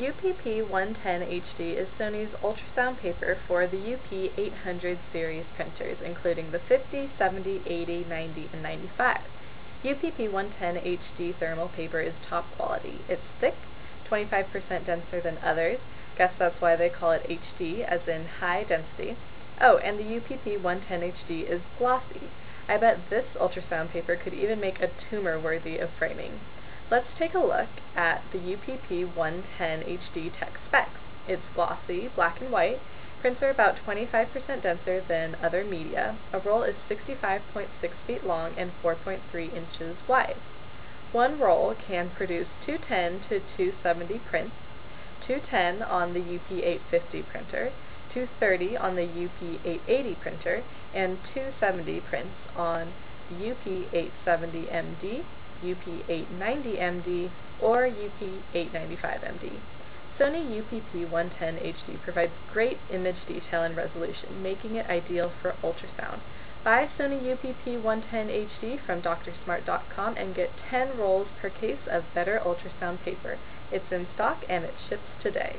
UPP-110HD is Sony's ultrasound paper for the UP800 series printers, including the 50, 70, 80, 90, and 95. UPP-110HD thermal paper is top quality. It's thick, 25% denser than others. Guess that's why they call it HD, as in high density. Oh, and the UPP-110HD is glossy. I bet this ultrasound paper could even make a tumor worthy of framing. Let's take a look at the UPP 110 HD Tech specs. It's glossy, black and white, prints are about 25% denser than other media, a roll is 65.6 feet long and 4.3 inches wide. One roll can produce 210 to 270 prints, 210 on the UP850 printer, 230 on the UP880 printer, and 270 prints on UP870MD, UP890MD, or UP895MD. Sony UPP110HD provides great image detail and resolution, making it ideal for ultrasound. Buy Sony UPP110HD from DrSmart.com and get 10 rolls per case of better ultrasound paper. It's in stock and it ships today.